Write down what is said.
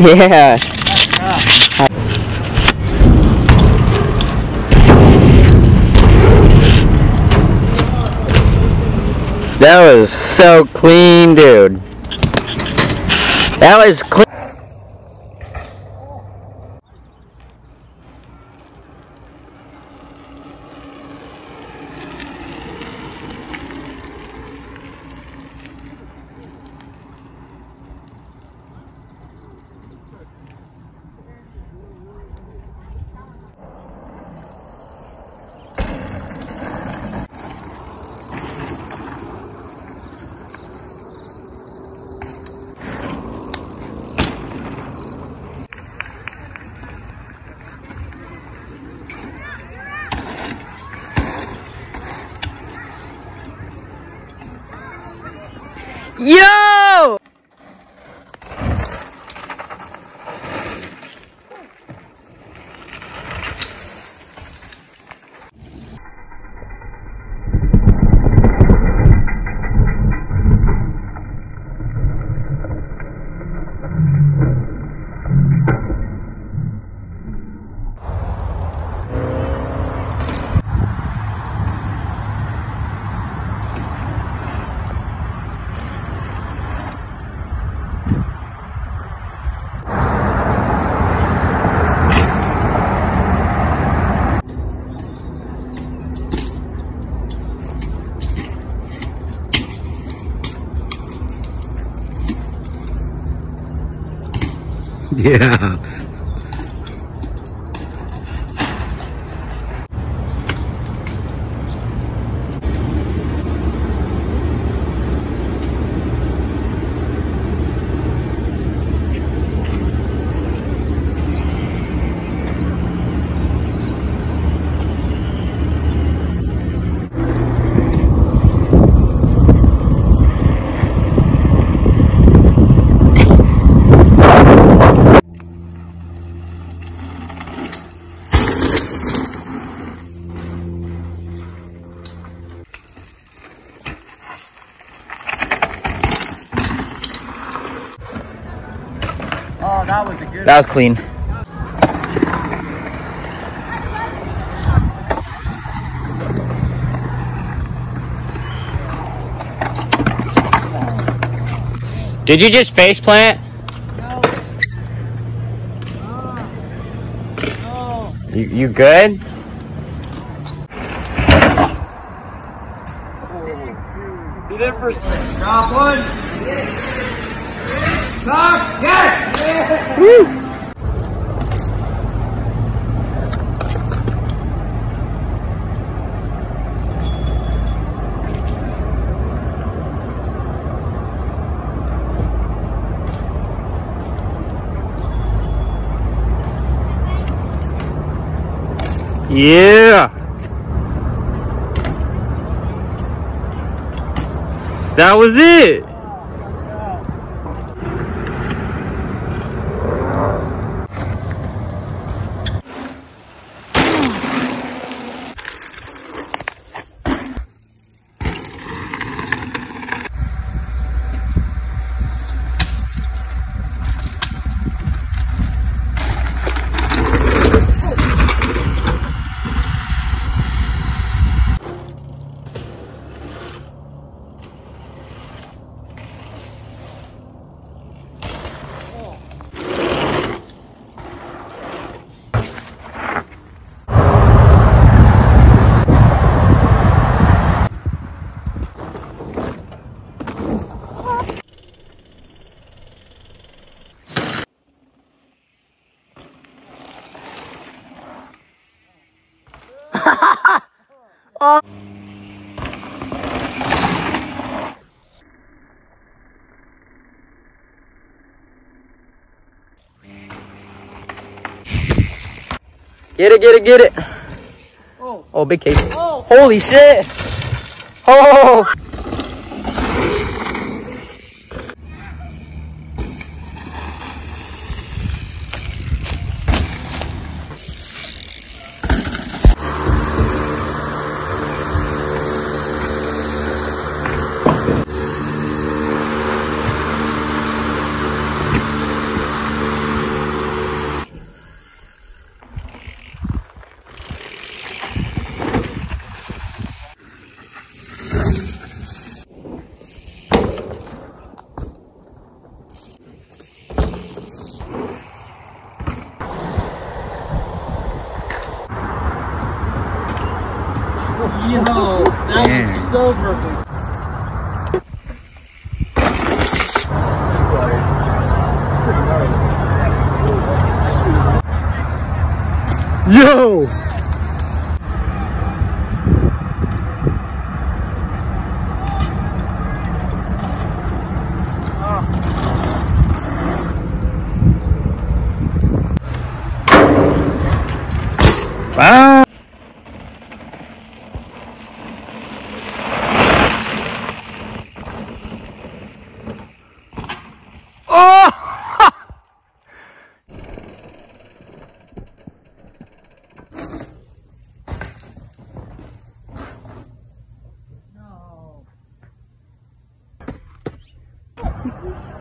Yeah. That was so clean, dude. That was clean. Yo! Yeah. That was a good. That was clean. Did you just face plant? No. You, you good? He did for Drop one. Stop. Yes. Yeah. That was it. Get it, get it, get it. Oh. Oh, big case. Oh. Holy shit. Oh. Yo, that Damn. was so perfect. Yo! Oh!